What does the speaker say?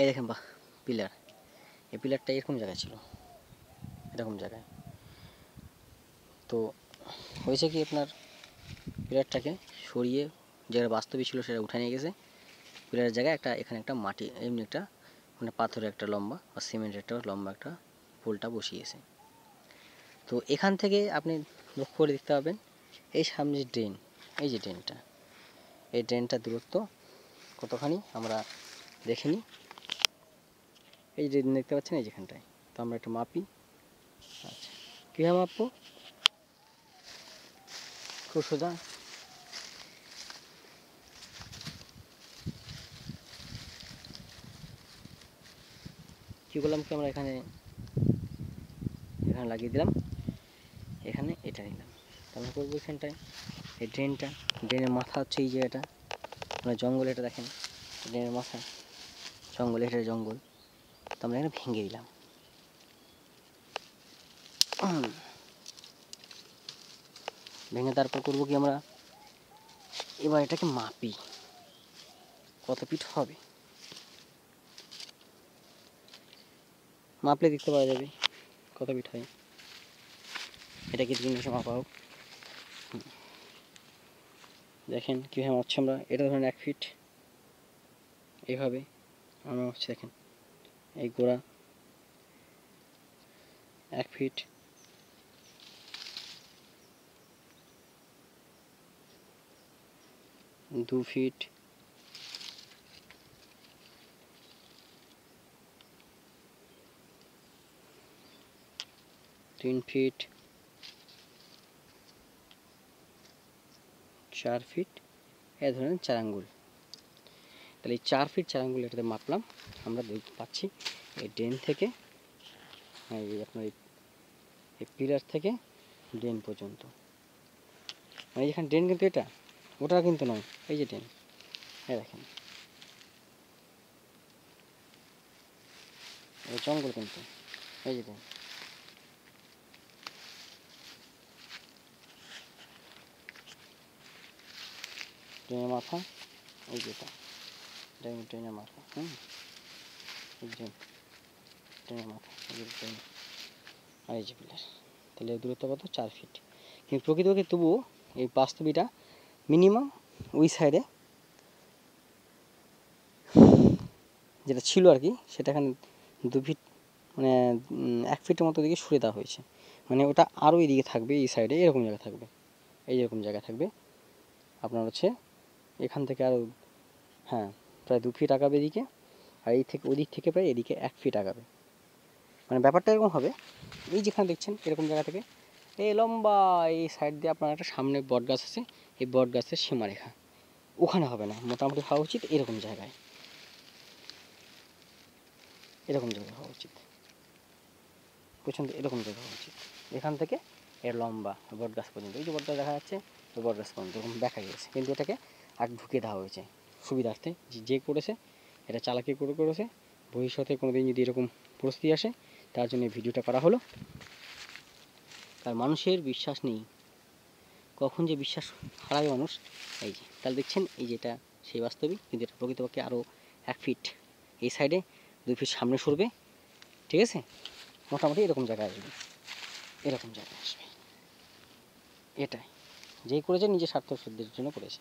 এই দেখেন বাহ পিলার এই পিলারটা এরকম জায়গায় ছিল, এরকম জায়গায়। তো হয়েছে কি আপনার পিলারটাকে সরিয়ে যেটা বাস্তবে ছিল সেটা উঠে নিয়ে গেছে। পিলারের জায়গায় একটা, এখানে একটা মাটি, এমনি একটা মানে পাথরের একটা লম্বা বা সিমেন্টের একটা লম্বা একটা পোলটা বসিয়েছে তো এখান থেকে আপনি লক্ষ্য করে দেখতে পাবেন, এই সামনে ড্রেন, এই যে ড্রেনটা, এই ড্রেনটার দূরত্ব কতখানি আমরা দেখে নিই। এই যে দেখতে পাচ্ছেন, এই যেখানটায় তো আমরা একটু মাপি। আচ্ছা কীভাবে মাপবো? খুব সোজা। কী করলাম কি আমরা এখানে? এখানে লাগিয়ে দিলাম। এখানে এটা নিলাম। তারপর করব এখানটায়। এই ড্রেনটা, ড্রেনের মাথা হচ্ছে এই জায়গাটা। আমরা জঙ্গল এটা দেখেন। ড্রেনের মাথা। জঙ্গল, এটা জঙ্গল। তো আমরা এখানে ভেঙে দিলাম। ভেঙে তারপর করব কি আমরা? এবার এটাকে মাপি। কত ফিট হবে? মাপলে দেখতে পাওয়া যাবে কত ফিট হয়। এটা কি মাসে মাপা হোক। দেখেন কীভাবে মাপছি আমরা। এটা ধরেন এক ফিট। এইভাবে আমরা হচ্ছে দেখেন। এই গোড়া এক ফিট দু ফিট তিন ফিট চার ফিট এ ধরনের চার আঙ্গুল। তাহলে এই চার ফিট চার আঙ্গুল এটাতে মাপলাম। আমরা দেখতে পাচ্ছি এই ড্রেন থেকে এই আপনার এই- পিলার থেকে ড্রেন পর্যন্ত। মানে যেখানে ড্রেন কিন্তু এটা, ওটা কিন্তু নয়, এই যে ড্রেন হ্যাঁ দেখেন। জঙ্গল কিন্তু, এই যে ড্রেন। ট্রেনের মাথা, এই যেটা ড্রেন ট্রেনের মাথা হুম এই যে ট্রেন আর এই যে পিলার তাহলে দূরত্ব কত চার ফিট কিন্তু প্রকৃতপক্ষে তবুও এই বাস্তবিটা মিনিমাম ওই সাইডে যেটা ছিল আর কি সেটা এখানে দু ফিট মানে এক ফিটের মতো দিকে সরে দেওয়া হয়েছে। মানে ওটা আরও এদিকে থাকবে, এই সাইডে এরকম জায়গা থাকবে। এই এরকম জায়গা থাকবে। আপনার হচ্ছে এখান থেকে আরও হ্যাঁ প্রায় দু ফিট আগাবে এদিকে, আর এই থেকে ওদিক থেকে প্রায় এদিকে এক ফিট আগাবে। মানে ব্যাপারটা এরকম হবে, এই যেখানে দেখছেন, এরকম জায়গা থেকে, এই লম্বা এই সাইড দিয়ে আপনার একটা সামনে বট গাছ আছে, এই বট গাছের সীমারেখা। ওখানে হবে না, মোটামুটি হওয়া উচিত এরকম জায়গায়। এরকম জায়গায় হওয়া উচিত। তো? এরকম জায়গা হওয়া উচিত। এখান থেকে এর লম্বা বট গাছ পর্যন্ত, এই যে বট গাছ দেখা যাচ্ছে বট গাছ পর্যন্ত, এরকম দেখা গিয়েছে। কিন্তু এটাকে আর ঢুকে দেওয়া হয়েছে। সুবিধার্থে যে- করেছে, এটা চালাকি করে করেছে। ভবিষ্যতে কোনো দিন যদি এরকম পরিস্থিতি আসে, তার জন্য ভিডিওটা করা হলো। আর মানুষের বিশ্বাস নেই। কখন যে বিশ্বাস হারাবে মানুষ, এই যে, তাহলে দেখছেন, এই যেটা সেই বাস্তবিক, কিন্তু এটা প্রকৃতপক্ষে আরও এক ফিট এই সাইডে, দুই ফিট সামনে সরবে। ঠিক আছে? মোটামুটি এরকম জায়গায় আসবে। এরকম জায়গায় আসবে। এটাই। যেই করেছে, নিজের স্বার্থ সিদ্ধির জন্য করেছে।